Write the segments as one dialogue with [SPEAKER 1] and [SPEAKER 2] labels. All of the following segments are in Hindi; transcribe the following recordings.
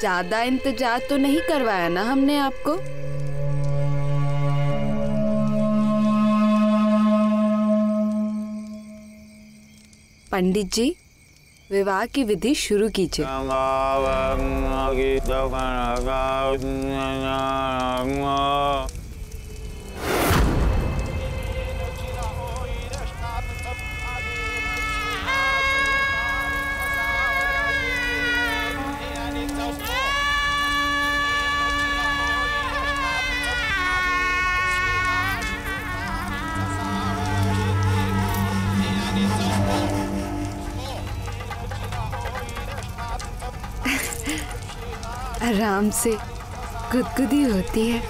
[SPEAKER 1] ज़्यादा इंतज़ार तो नहीं करवाया ना हमने आपको? पंडित जी, विवाह की विधि शुरू कीजिए। आराम से गुदगुदी होती है।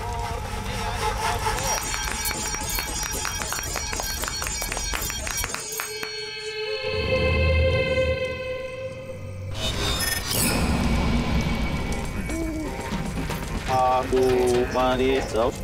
[SPEAKER 2] आगू marisau
[SPEAKER 3] आज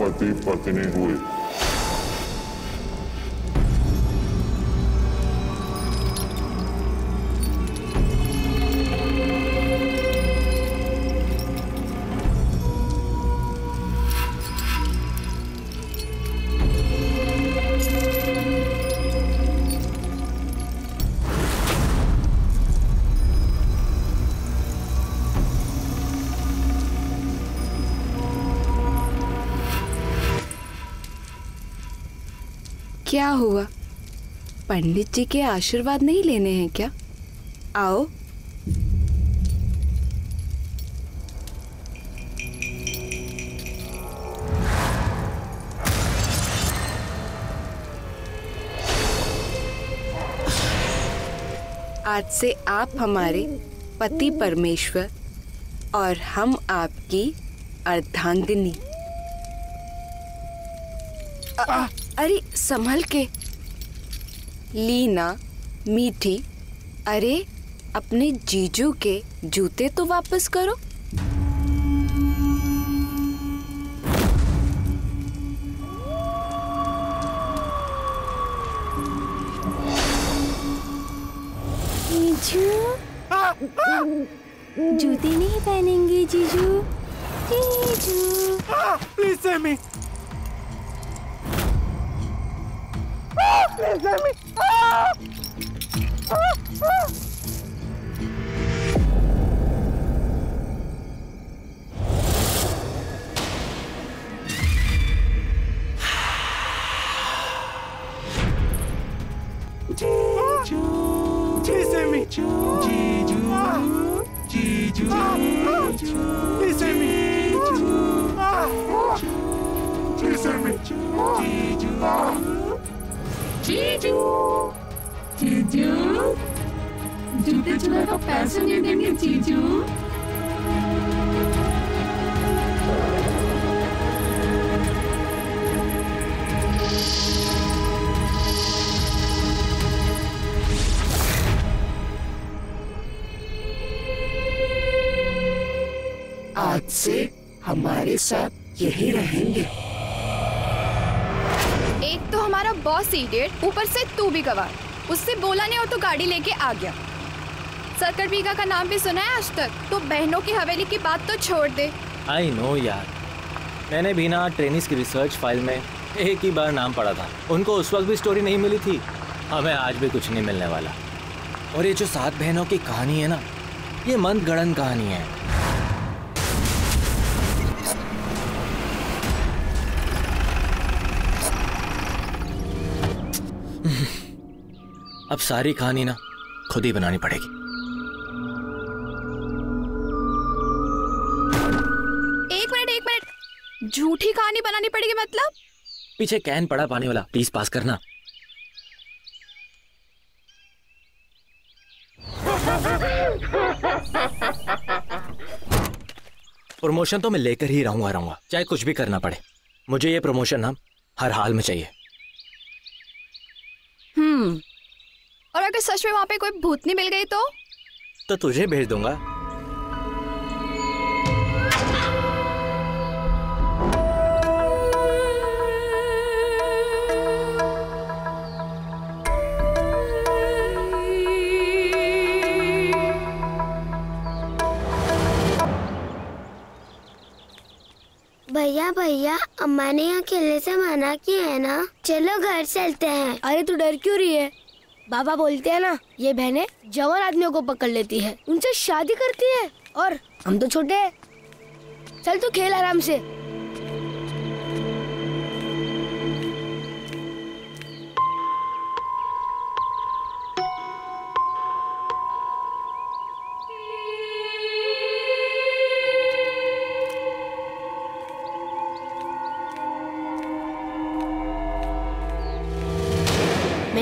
[SPEAKER 3] पति पत्नी हुए।
[SPEAKER 1] क्या हुआ? पंडित जी के आशीर्वाद नहीं लेने हैं क्या? आओ। आज से आप हमारे पति परमेश्वर और हम आपकी अर्धांगिनी। अ- अ- अरे, संभल के। लीना, मीठी, अरे, अपने जीजू के जूते तो वापस करो।
[SPEAKER 4] जूते नहीं पहनेंगे जीजू। जीजू।
[SPEAKER 5] Please save Please let me. Ah! Ah! Ah! Jeju, Jisemi, Jeju, Jeju, Jisemi, Jisemi,
[SPEAKER 6] जीजू पैसे नहीं देंगे
[SPEAKER 7] आज से हमारे साथ यही रहेंगे।
[SPEAKER 8] बॉस इडियट ऊपर से तू भी गवार। उससे बोला नहीं और तो गाड़ी लेके आ गया। सर्कट बीघा का नाम भी सुना है आज तक? तो बहनों की हवेली की बात तो छोड़ दे।
[SPEAKER 9] आई नो यार। मैंने भी ना ट्रेनिस की रिसर्च फ़ाइल में एक ही बार नाम पढ़ा था। उनको उस वक्त भी स्टोरी नहीं मिली थी। हमें आज भी कुछ नहीं मिलने वाला। और ये जो सात बहनों की कहानी है ना, ये मंद गड़न कहानी है। अब सारी कहानी ना खुद ही बनानी पड़ेगी। एक मिनट एक मिनट।
[SPEAKER 8] झूठी कहानी बनानी पड़ेगी मतलब?
[SPEAKER 9] पीछे कैन पड़ा पानी वाला प्लीज़ पास करना। प्रमोशन तो मैं लेकर ही रहूँगा रहूँगा। चाहे कुछ भी करना पड़े। मुझे ये प्रमोशन ना हर हाल में चाहिए।
[SPEAKER 8] हम्म। और अगर सच में वहाँ पे कोई भूतनी मिल गई तो?
[SPEAKER 9] तो तुझे भेज दूँगा।
[SPEAKER 10] भैया भैया अम्मा ने यहाँ खेलने से मना किया है ना? चलो घर चलते हैं।
[SPEAKER 4] अरे तू डर क्यों रही है? बाबा बोलते हैं ना, ये बहनें जवान आदमियों को पकड़ लेती है। उनसे शादी करती है और हम तो छोटे हैं। चल तू खेल आराम से।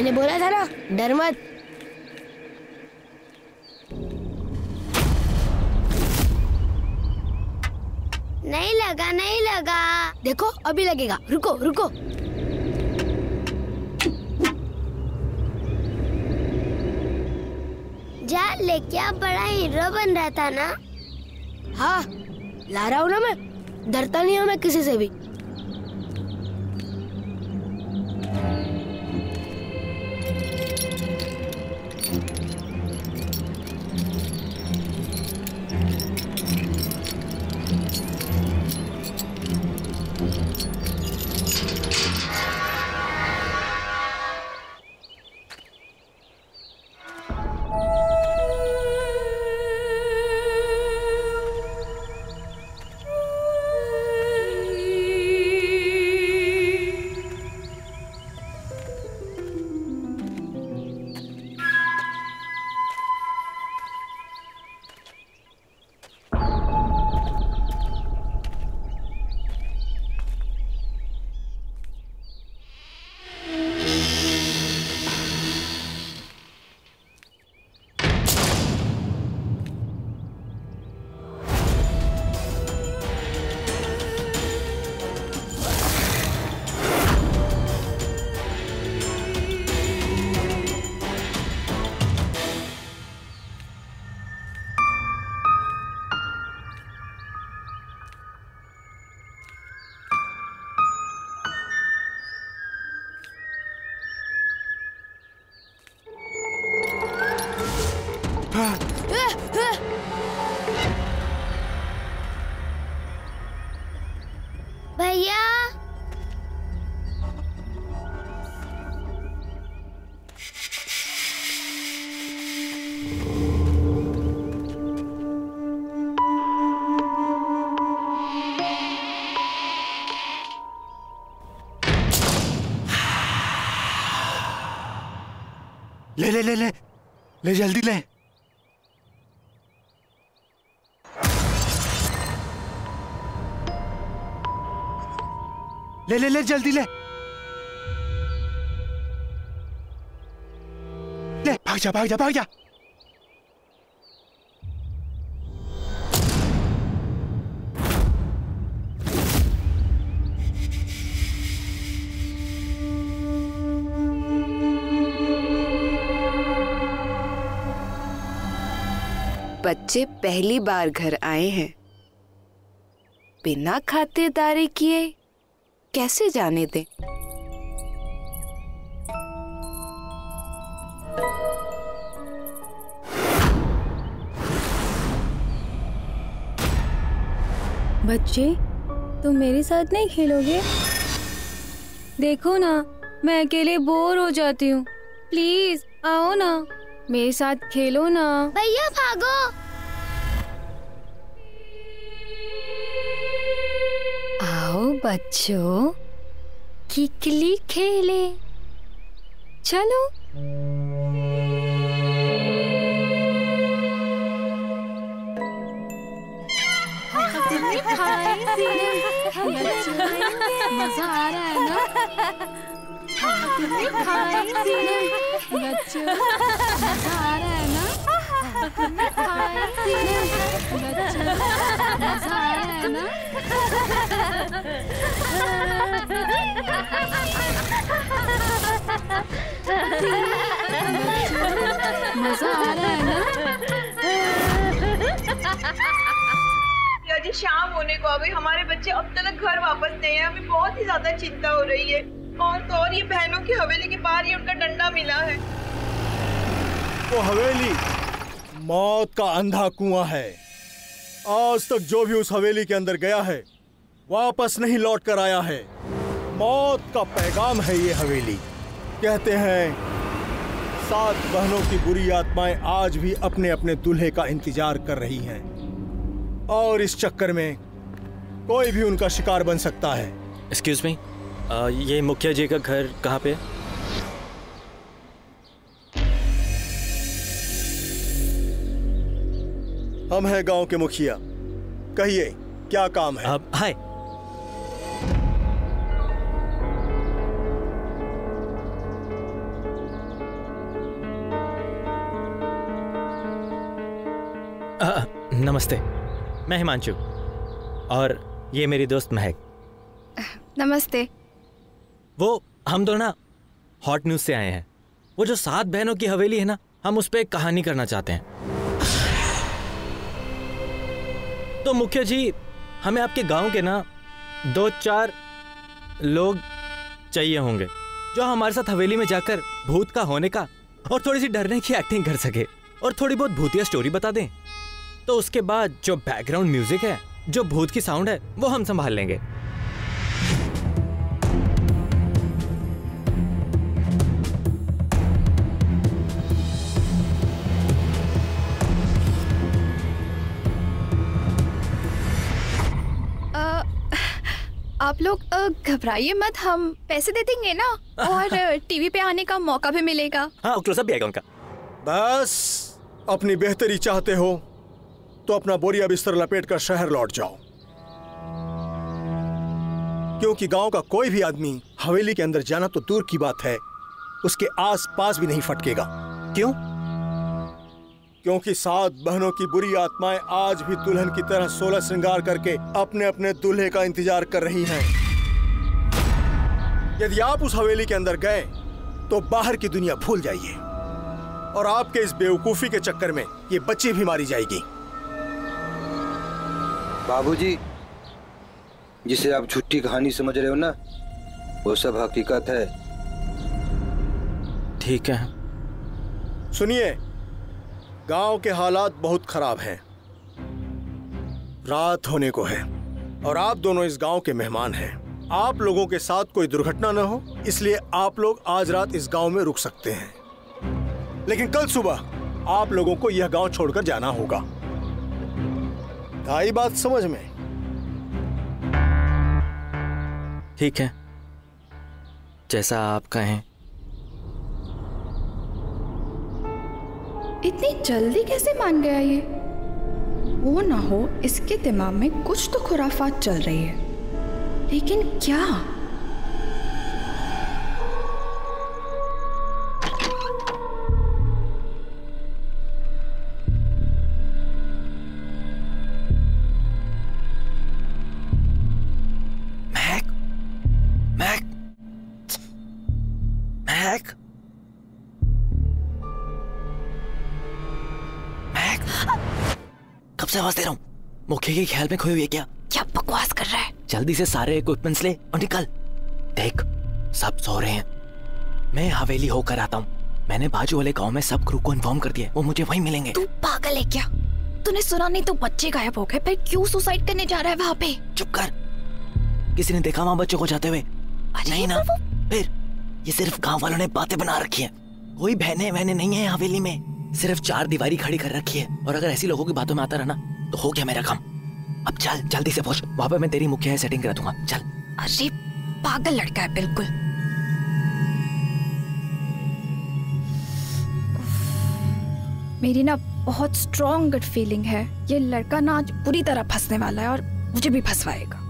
[SPEAKER 4] मैंने बोला था ना डर मत।
[SPEAKER 10] नहीं लगा नहीं लगा।
[SPEAKER 4] देखो अभी लगेगा। रुको रुको।
[SPEAKER 10] जा लेके आप बड़ा हीरो बन रहा था ना?
[SPEAKER 4] हाँ ला रहा हूँ ना मैं। डरता नहीं हूँ मैं किसी से भी।
[SPEAKER 5] ले ले ले। ले, जल्दी ले। ले ले ले, जल्दी ले। ले, भाग जा भाग जा भाग जा।
[SPEAKER 1] बच्चे पहली बार घर आए हैं। बिना खातिरदारी किए कैसे जाने दें?
[SPEAKER 4] बच्चे तुम मेरे साथ नहीं खेलोगे? देखो ना मैं अकेले बोर हो जाती हूँ। प्लीज़ आओ ना। मेरे साथ खेलो ना।
[SPEAKER 10] भैया भागो।
[SPEAKER 4] बच्चों किकली खेले। चलो।
[SPEAKER 6] मज़ा आ रहा है ना? बच्चों मज़ा आ रहा है ना हमने खाएँगे बच्चों
[SPEAKER 11] जी शाम होने को गई हमारे बच्चे अब तक घर वापस नहीं है हमें बहुत ही ज़्यादा चिंता हो रही है। और तो और ये बहनों की हवेली के बाहर ही उनका डंडा मिला है।
[SPEAKER 12] वो हवेली मौत का अंधा कुआँ है। आज तक जो भी उस हवेली के अंदर गया है, वापस नहीं लौट कर आया है। मौत का पैगाम है ये हवेली। कहते हैं, सात बहनों की बुरी आत्माएँ आज भी अपने अपने दूल्हे का इंतज़ार कर रही हैं। और इस चक्कर में कोई भी उनका शिकार बन सकता है।
[SPEAKER 9] एक्सक्यूज मी ये मुखिया जी का घर कहाँ पे है?
[SPEAKER 12] हम हैं गाँव के मुखिया। कहिए क्या काम है?
[SPEAKER 9] अब हाय। नमस्ते मैं हिमांशु और ये मेरी दोस्त महक।
[SPEAKER 8] नमस्ते।
[SPEAKER 9] वो हम दोनों ना हॉट न्यूज़ से आए हैं। वो जो सात बहनों की हवेली है ना हम उस पर एक कहानी करना चाहते हैं। तो मुखिया जी, हमें आपके गाँव के ना दो चार लोग चाहिए होंगे, जो हमारे साथ हवेली में जाकर भूत का होने का और थोड़ी सी डरने की एक्टिंग कर सके और थोड़ी बहुत भूतिया स्टोरी बता दें। तो उसके बाद जो बैकग्राउंड म्यूज़िक है, जो भूत की साउंड है, वो हम संभाल लेंगे।
[SPEAKER 8] आप लोग घबराइए मत हम पैसे दे देंगे ना और टीवी पे आने का मौका भी मिलेगा।
[SPEAKER 9] हाँ क्लोजअप भी आएगा उनका।
[SPEAKER 12] बस अपनी बेहतरी चाहते हो तो अपना बोरिया बिस्तर लपेट कर शहर लौट जाओ। क्योंकि गाँव का कोई भी आदमी हवेली के अंदर जाना तो दूर की बात है उसके आस पास भी नहीं फटकेगा। क्यों? क्योंकि सात बहनों की बुरी आत्माएँ आज भी दुल्हन की तरह सोलह श्रृंगार करके अपने अपने दूल्हे का इंतज़ार कर रही हैं। यदि आप उस हवेली के अंदर गए तो बाहर की दुनिया भूल जाइए। और आपके इस बेवकूफ़ी के चक्कर में ये बच्ची भी मारी जाएगी।
[SPEAKER 13] बाबूजी जिसे आप झूठी कहानी समझ रहे हो ना वो सब हकीकत है।
[SPEAKER 9] ठीक है।
[SPEAKER 12] सुनिए गाँव के हालात बहुत खराब हैं। रात होने को है, और आप दोनों इस गाँव के मेहमान हैं। आप लोगों के साथ कोई दुर्घटना न हो, इसलिए आप लोग आज रात इस गाँव में रुक सकते हैं। लेकिन कल सुबह आप लोगों को यह गाँव छोड़कर जाना होगा। आई बात समझ में?
[SPEAKER 9] ठीक है। जैसा आप कहें।
[SPEAKER 8] इतनी जल्दी कैसे मान गया ये? वो ना हो, इसके दिमाग में कुछ तो खुराफात चल रही है। लेकिन क्या?
[SPEAKER 9] से आवाज़ दे रहा हूँ। मुखिया के ख्याल में खोई हुई है क्या?
[SPEAKER 8] क्या बकवास कर रहा है?
[SPEAKER 9] जल्दी से सारे इक्विपमेंट्स ले और निकल। देख सब सो रहे हैं। मैं हवेली होकर आता हूँ। मैंने बाजू वाले गाँव में सब क्रू को इन्फॉर्म कर दिया वो मुझे वहीं मिलेंगे।
[SPEAKER 8] तू पागल है क्या? तूने सुना नहीं तो बच्चे गायब हो गए। फिर क्यों सुसाइड करने जा रहा है वहाँ पे?
[SPEAKER 9] चुप कर। किसी ने देखा वहाँ बच्चों को जाते हुए? नहीं ना। फिर ये सिर्फ़ गाँव वालों ने बातें बना रखी है। कोई बहने बहने नहीं है हवेली में। सिर्फ़ चार दीवारी खड़ी कर रखी है। और अगर ऐसी लोगों की बातों में आता रहा ना तो हो गया मेरा काम। अब चल, जल्दी से पहुँच। वहाँ पर मैं तेरी मुखिया सेटिंग करा दूँगा चल।
[SPEAKER 8] अरे, पागल लड़का है, बिल्कुल। मेरी ना बहुत स्ट्रॉन्ग गुड फीलिंग है। ये लड़का ना आज पूरी तरह फंसने वाला है और मुझे भी फंसवाएगा।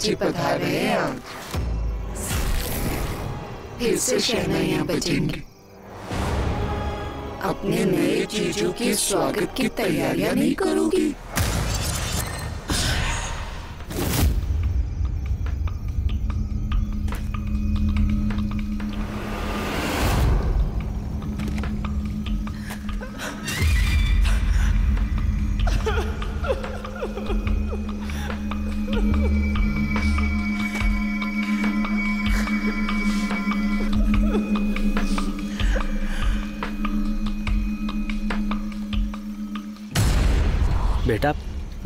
[SPEAKER 1] दामाद जी पधार रहे हैं आप। फिर से शहनाइया बजेंगी अपने नए चीज़ों के स्वागत की तैयारियाँ नहीं करोगी।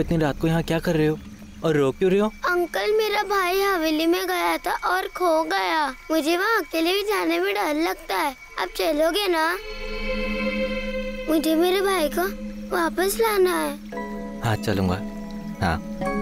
[SPEAKER 9] इतनी रात को यहाँ क्या कर रहे हो? और रो क्यों रहे हो?
[SPEAKER 10] अंकल मेरा भाई हवेली में गया था और खो गया। मुझे वहाँ अकेले भी जाने में डर लगता है। अब चलोगे ना? मुझे मेरे भाई को वापस लाना है।
[SPEAKER 9] हाँ चलूँगा। हाँ।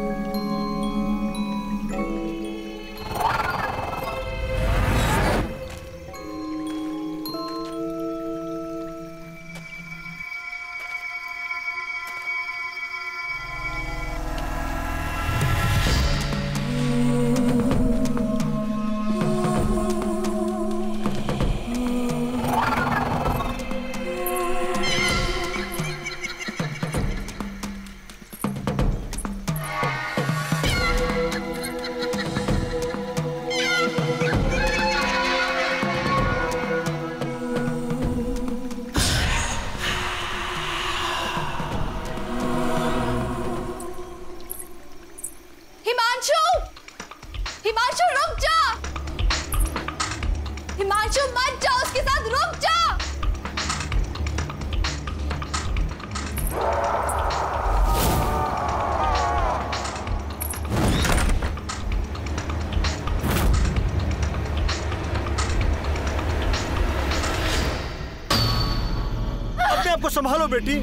[SPEAKER 12] बेटी?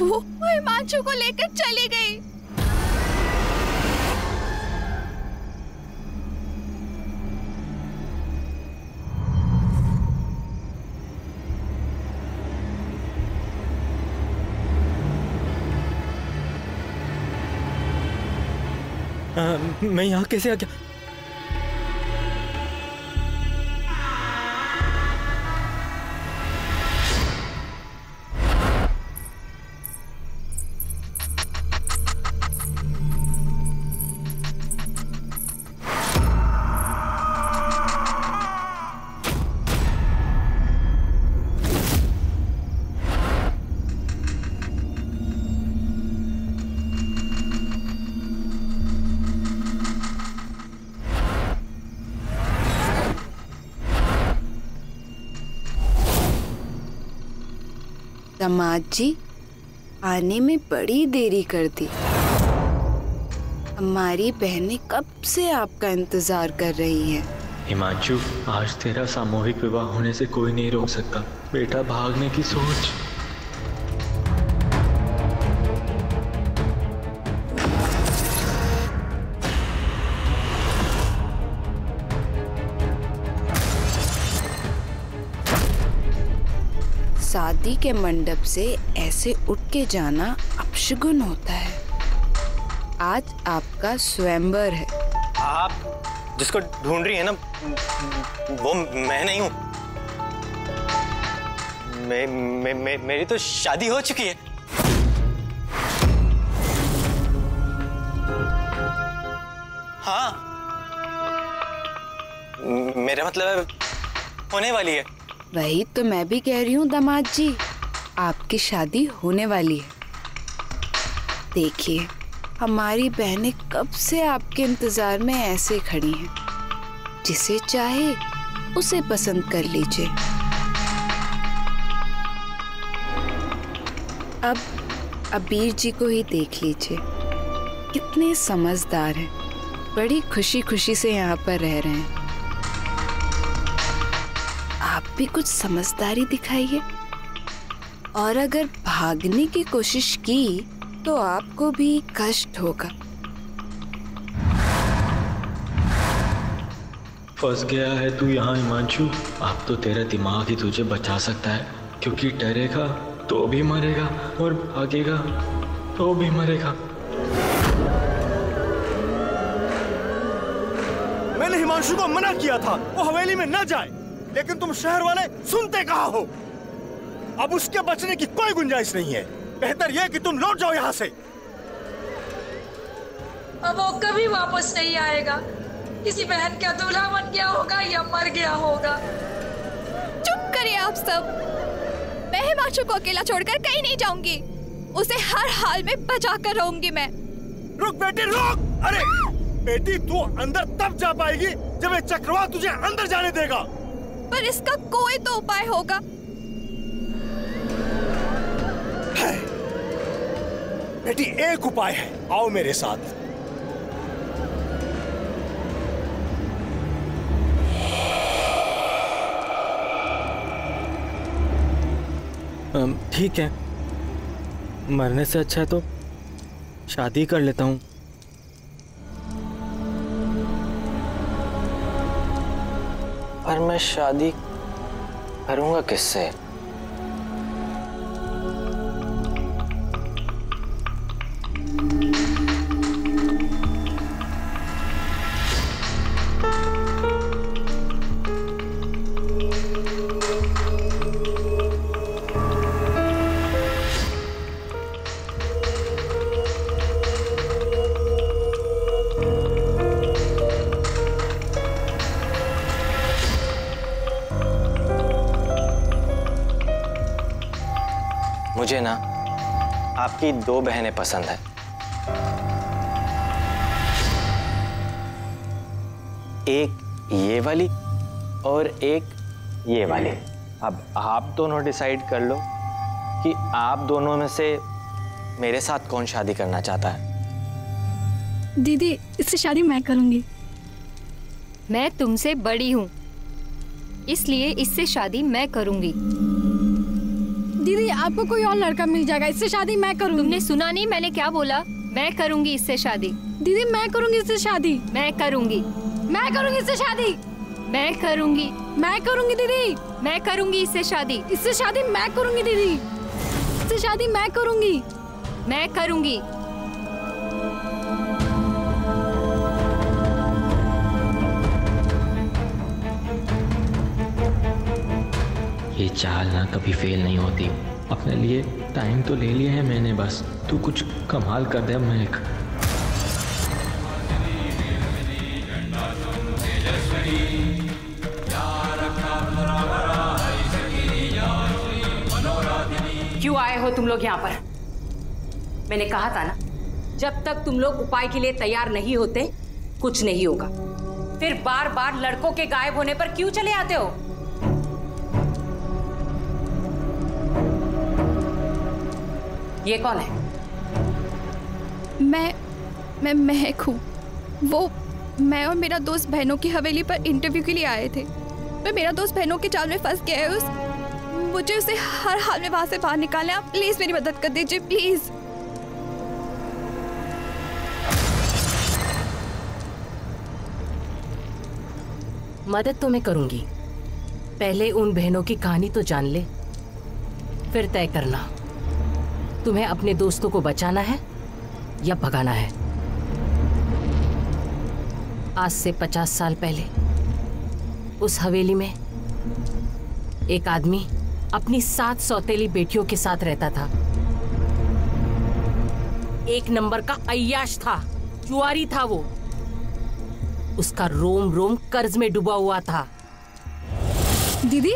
[SPEAKER 8] वो हिमांशु को लेकर चली गई।
[SPEAKER 9] मैं यहाँ कैसे आ गया?
[SPEAKER 1] दामाद जी आने में बड़ी देरी कर दी। हमारी बहनें कब से आपका इंतज़ार कर रही हैं?
[SPEAKER 14] हिमांशु, आज तेरा सामूहिक विवाह होने से कोई नहीं रोक सकता। बेटा, भागने की सोच।
[SPEAKER 1] शादी के मंडप से ऐसे उठ के जाना अपशगुन होता है। आज आपका स्वयंवर है।
[SPEAKER 9] आप जिसको ढूंढ रही है ना वो मैं नहीं हूँ। मैं, मैं, मैं, मेरी तो शादी हो चुकी है। हाँ। मेरा मतलब होने वाली है।
[SPEAKER 1] वही तो मैं भी कह रही हूँ, दामाद जी। आपकी शादी होने वाली है। देखिए, हमारी बहनें कब से आपके इंतज़ार में ऐसे खड़ी हैं। जिसे चाहे उसे पसंद कर लीजिए। अब अबीर जी को ही देख लीजिए। कितने समझदार हैं। बड़ी खुशी खुशी से यहाँ पर रह रहे हैं। आप भी कुछ समझदारी दिखाइए। और अगर भागने की कोशिश की तो आपको भी कष्ट होगा।
[SPEAKER 14] फंस गया है तू यहाँ हिमांशु। अब तो तेरा दिमाग ही तुझे बचा सकता है क्योंकि डरेगा तो भी मरेगा और भागेगा तो भी मरेगा।
[SPEAKER 12] मैंने हिमांशु को मना किया था वो हवेली में न जाए। लेकिन तुम शहर वाले सुनते कहा हो? अब उसके बचने की कोई गुंजाइश नहीं है। बेहतर यह कि तुम लौट जाओ यहाँ से।
[SPEAKER 15] अब वो कभी वापस नहीं आएगा। किसी बहन का दूल्हा बन गया होगा या मर गया होगा।
[SPEAKER 8] चुप करिए आप सब। मैं हिमांशु को अकेला छोड़कर कहीं नहीं जाऊँगी। उसे हर हाल में बचा कर रहूँगी मैं।
[SPEAKER 12] रुक बेटी रुक! अरे बेटी तू अंदर तब जा पाएगी जब ये चक्रवात तुझे अंदर जाने देगा।
[SPEAKER 8] पर इसका कोई तो उपाय होगा। है।
[SPEAKER 12] बेटी एक उपाय है। आओ मेरे साथ।
[SPEAKER 9] ठीक है। मरने से अच्छा है तो शादी कर लेता हूँ। पर मैं शादी करूँगा किससे? मुझे ना आपकी दो बहनें पसंद है। एक ये वाली और एक ये वाली। अब आप दोनों डिसाइड कर लो कि आप दोनों में से मेरे साथ कौन शादी करना चाहता है।
[SPEAKER 6] दीदी इससे शादी मैं करूँगी।
[SPEAKER 16] मैं तुमसे बड़ी हूँ इसलिए इससे शादी मैं करूँगी।
[SPEAKER 6] दीदी आपको कोई और लड़का मिल जाएगा इससे शादी मैं करूँगी।
[SPEAKER 16] तुमने सुना नहीं मैंने क्या बोला? मैं करूँगी इससे शादी।
[SPEAKER 6] दीदी मैं करूँगी इससे शादी।
[SPEAKER 16] मैं करूँगी।
[SPEAKER 6] मैं करूँगी इससे शादी।
[SPEAKER 16] मैं करूँगी।
[SPEAKER 6] मैं करूँगी दीदी।
[SPEAKER 16] मैं करूँगी इससे शादी।
[SPEAKER 6] इससे शादी मैं करूँगी दीदी। इससे शादी मैं करूँगी।
[SPEAKER 16] मैं करूँगी।
[SPEAKER 14] ये चाल ना, कभी फेल नहीं होती। अपने लिए टाइम तो ले लिया है मैंने बस। तू कुछ कमाल कर दे महक
[SPEAKER 17] क्यों आए हो तुम लोग यहाँ पर? मैंने कहा था ना, जब तक तुम लोग उपाय के लिए तैयार नहीं होते, कुछ नहीं होगा। फिर बार बार लड़कों के गायब होने पर क्यों चले आते हो? ये कौन है?
[SPEAKER 8] मैं मैं महक हूँ। वो मैं और मेरा दोस्त बहनों की हवेली पर इंटरव्यू के लिए आए थे। पर मेरा दोस्त बहनों के जाल में फंस गया है उस मुझे उसे हर हाल में वहाँ से बाहर निकालें आप प्लीज़ मेरी मदद कर दीजिए प्लीज़
[SPEAKER 17] मदद तो मैं करूँगी। पहले उन बहनों की कहानी तो जान ले फिर तय करना। तुम्हें अपने दोस्तों को बचाना है या भगाना है? आज से पचास साल पहले, उस हवेली में एक आदमी अपनी सात सौतेली बेटियों के साथ रहता था। एक नंबर का अय्याश था, जुआरी था वो। उसका रोम रोम कर्ज में डूबा हुआ था।
[SPEAKER 6] दीदी,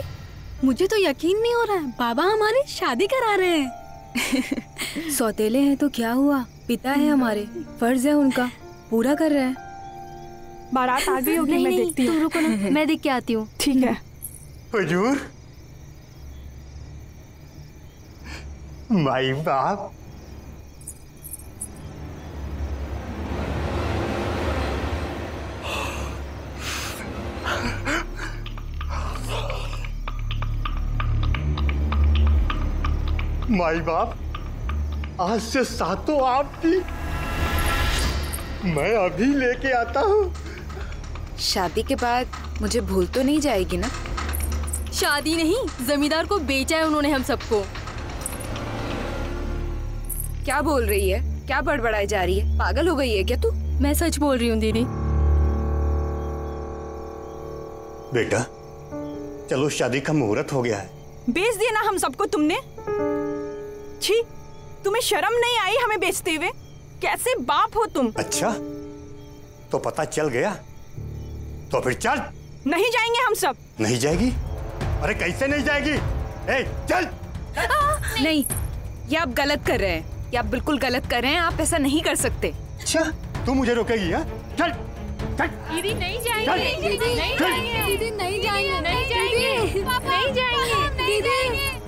[SPEAKER 1] मुझे तो यकीन नहीं हो रहा है, बाबा हमारी शादी करा रहे हैं।
[SPEAKER 16] सौतेले हैं तो क्या हुआ? पिता है हमारे। फ़र्ज़ है उनका। पूरा कर रहे हैं।
[SPEAKER 6] बारात आ गई होगी मैं देखती हूँ।
[SPEAKER 18] रुको ना मैं देख के आती हूँ।
[SPEAKER 6] ठीक है।
[SPEAKER 5] हुजूर? माई बाप। माई बाप आज से सातों आपकी मैं अभी लेके आता हूँ।
[SPEAKER 19] शादी के बाद मुझे भूल तो नहीं जाएगी ना?
[SPEAKER 16] शादी नहीं जमींदार को बेचा है उन्होंने हम सबको।
[SPEAKER 19] क्या बोल रही है? क्या बड़बड़ाई जा रही है? पागल हो गई है क्या तू?
[SPEAKER 16] मैं सच बोल रही हूँ दीदी।
[SPEAKER 5] बेटा चलो शादी का मुहूर्त हो गया है।
[SPEAKER 6] बेच दिया ना हम सबको तुमने? छी तुम्हें शर्म नहीं आई हमें बेचते हुए? कैसे बाप हो तुम?
[SPEAKER 5] अच्छा तो पता चल गया। तो फिर चल।
[SPEAKER 6] नहीं जाएँगे हम सब।
[SPEAKER 5] नहीं जाएगी? अरे कैसे नहीं जाएगी? ए, चल।
[SPEAKER 19] नहीं ये आप गलत कर रहे हैं। ये आप बिल्कुल गलत कर रहे हैं आप ऐसा नहीं कर सकते।
[SPEAKER 5] अच्छा तू मुझे रोकेगी हाँ? चल चल।
[SPEAKER 16] दीदी नहीं
[SPEAKER 5] जाएँगे,
[SPEAKER 16] दीदी
[SPEAKER 5] नहीं जाएँगे,
[SPEAKER 1] दीदी नहीं जाएँगे।
[SPEAKER 16] नहीं जाएँगे। नहीं जाएँगे।
[SPEAKER 1] दीदी।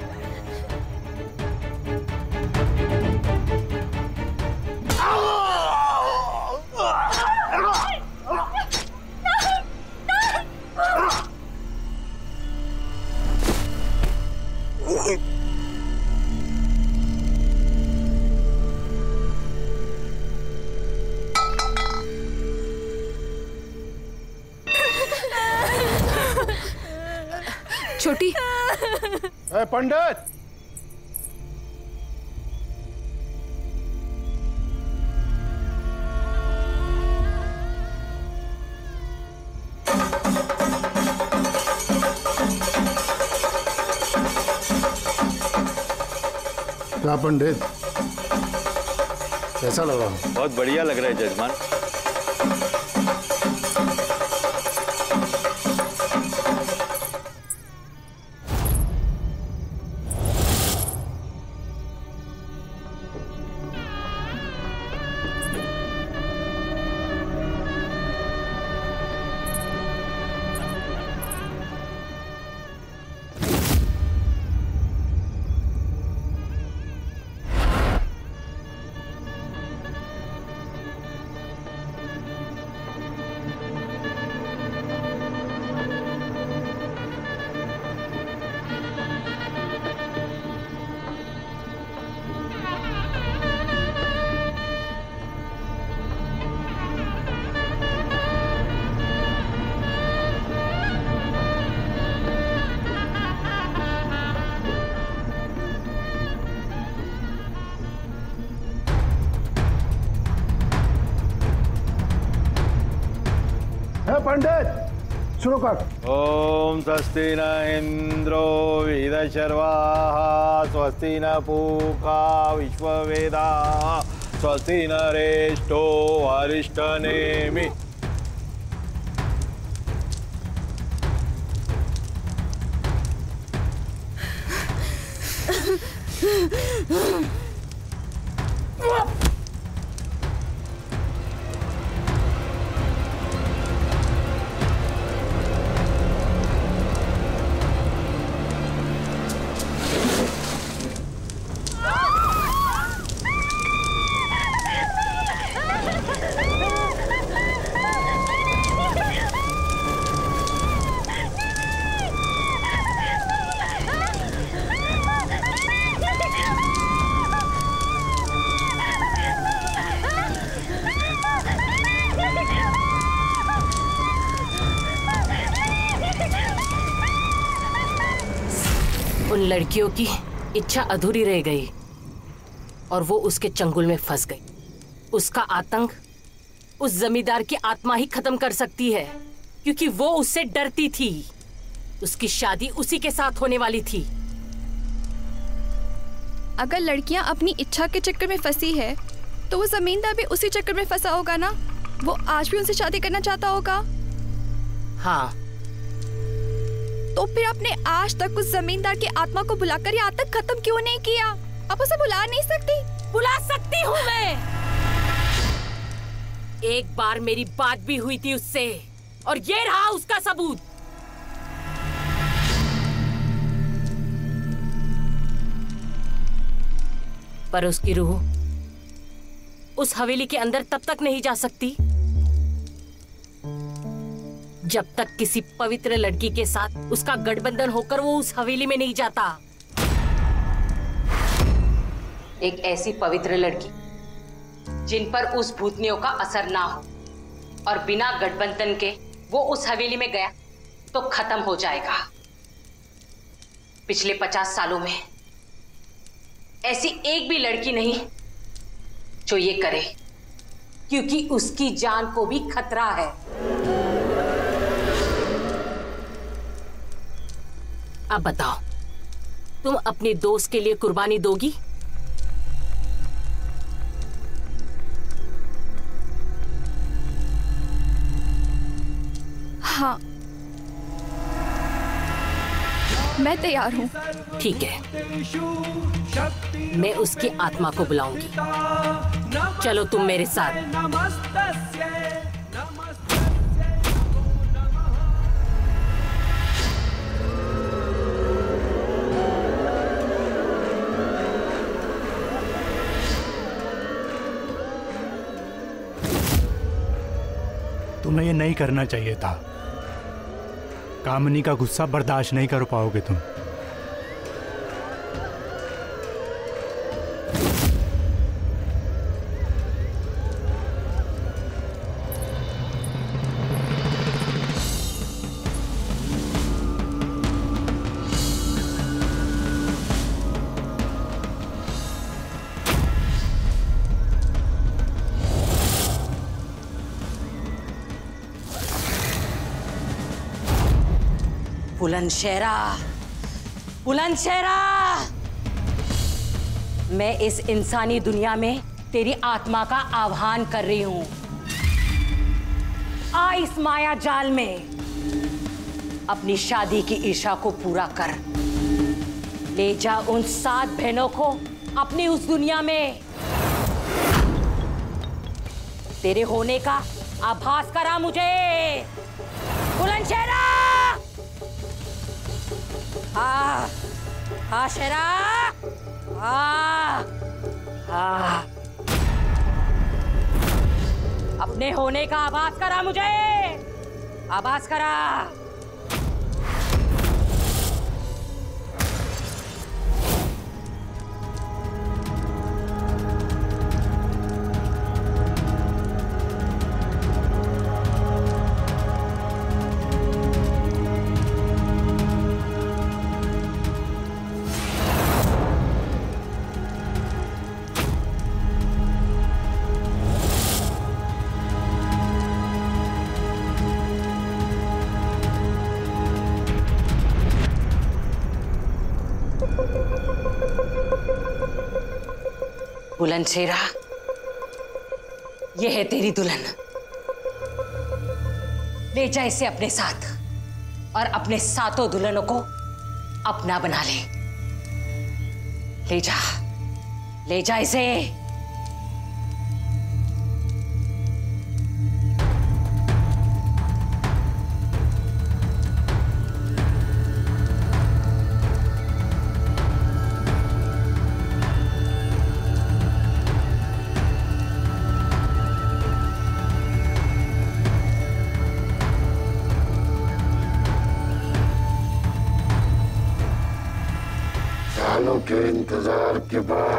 [SPEAKER 20] ए, पंडित।
[SPEAKER 21] क्या पंडित। कैसा लग। रहा
[SPEAKER 2] बहुत बढ़िया लग रहा है जजमान।
[SPEAKER 21] पंडित शुरू कर।
[SPEAKER 2] ओम स्वस्ति न इंद्रो वेदशर्वाः स्वस्ति न पूका विश्ववेदा स्वस्ति न रेष्टो अरिष्टनेमि।
[SPEAKER 22] उन लड़कियों की इच्छा अधूरी रह गई और वो उसके चंगुल में फंस गई। उसका आतंक उस जमींदार की आत्मा ही खत्म कर सकती है क्योंकि वो उससे डरती थी। उसकी शादी उसी के साथ होने वाली थी।
[SPEAKER 8] अगर लड़कियाँ अपनी इच्छा के चक्कर में फंसी है तो वो जमींदार भी उसी चक्कर में फंसा होगा ना? वो आज भी उनसे शादी करना चाहता होगा?
[SPEAKER 22] हाँ
[SPEAKER 8] तो फिर आपने आज तक उस जमींदार की आत्मा को बुलाकर ये आतंक खत्म क्यों नहीं किया? आप उसे बुला नहीं सकती।
[SPEAKER 17] बुला सकती हूँ मैं। एक बार मेरी बात भी हुई थी उससे, और ये रहा उसका सबूत। पर उसकी रूह उस हवेली के अंदर तब तक नहीं जा सकती। जब तक किसी पवित्र लड़की के साथ उसका गठबंधन होकर वो उस हवेली में नहीं जाता। एक ऐसी पवित्र लड़की, जिन पर उस भूतनियों का असर ना हो, और बिना गठबंधन के वो उस हवेली में गया तो खत्म हो जाएगा। पिछले पचास सालों में ऐसी एक भी लड़की नहीं जो ये करे, क्योंकि उसकी जान को भी खतरा है। अब बताओ तुम अपने दोस्त के लिए कुर्बानी दोगी?
[SPEAKER 8] हाँ। मैं तैयार हूँ।
[SPEAKER 17] ठीक है। मैं उसकी आत्मा को बुलाऊँगी। चलो तुम मेरे साथ।
[SPEAKER 5] तुम्हें यह नहीं करना चाहिए था। कामनी का गुस्सा बर्दाश्त नहीं कर पाओगे तुम।
[SPEAKER 17] बुलंदशहरा बुलंदशहरा मैं इस इंसानी दुनिया में तेरी आत्मा का आह्वान कर रही हूँ। आ इस माया जाल में। अपनी शादी की ईर्षा को पूरा कर। ले जा उन सात बहनों को अपनी उस दुनिया में। तेरे होने का आभास करा मुझे। बुलंदशहरा हाँ शेरा। हाँ हाँ अपने होने का आभास करा मुझे। आभास करा। बुलंदशेरा यह है तेरी दुल्हन। ले जा इसे अपने साथ और अपने सातों दुल्हनों को अपना बना ले। ले जा। ले जा इसे।
[SPEAKER 3] इंतज़ार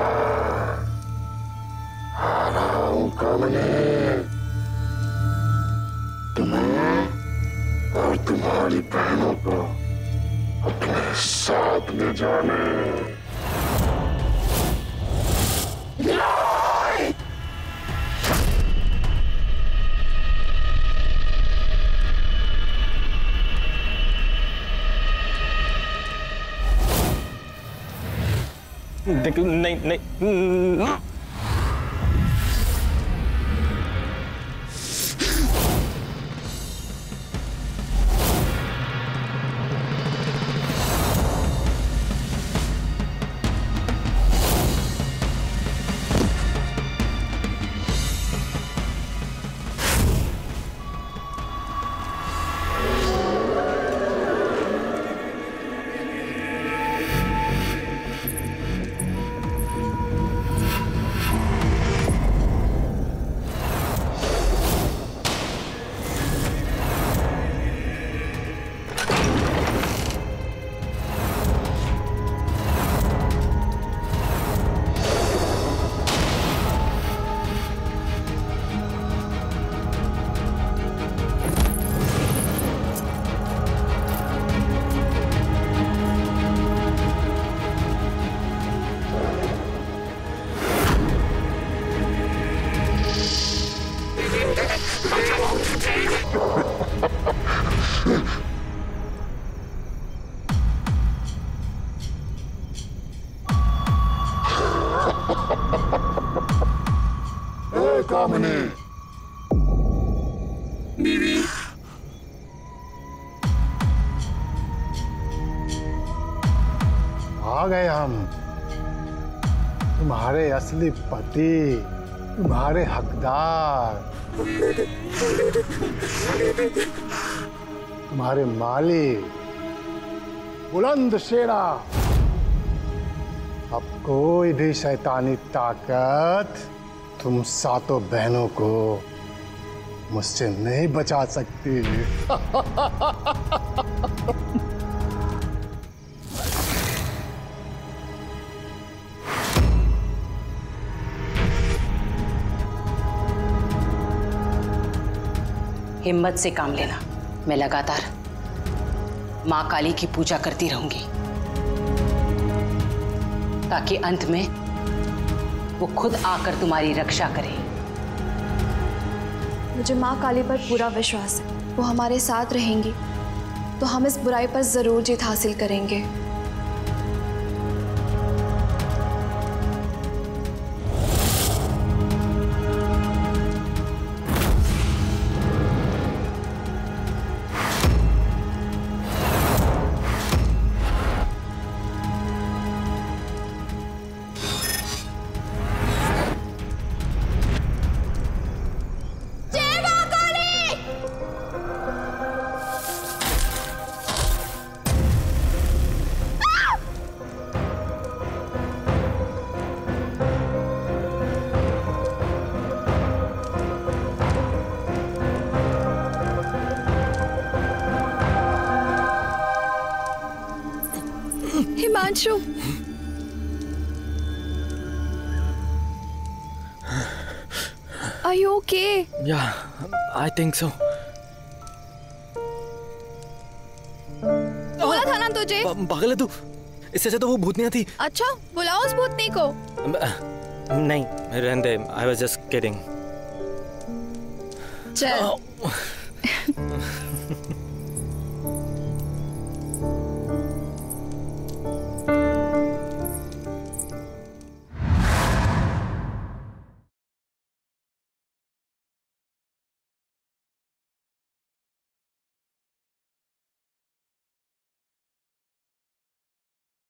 [SPEAKER 9] देख
[SPEAKER 21] आ गए हम। तुम्हारे असली पति, तुम्हारे हकदार, तुम्हारे मालिक, बुलंद शेरा। अब कोई भी शैतानी ताकत तुम सातों बहनों को मुझसे नहीं बचा सकती।
[SPEAKER 17] हिम्मत से काम लेना। मैं लगातार माँ काली की पूजा करती रहूँगी। ताकि अंत में वो खुद आकर तुम्हारी रक्षा करे।
[SPEAKER 8] मुझे माँ काली पर पूरा विश्वास है। वो हमारे साथ रहेंगी। तो हम इस बुराई पर ज़रूर जीत हासिल करेंगे। Himanshu Are you okay?
[SPEAKER 9] Yeah, I think so.
[SPEAKER 8] बोला था ना तुझे?
[SPEAKER 9] पागल है तू। इससे अच्छा तो वो भूतनिया थी
[SPEAKER 8] अच्छा बुलाओ उस भूतनी को।
[SPEAKER 9] नहीं रहने दे आई वाज जस्ट किडिंग
[SPEAKER 8] चल।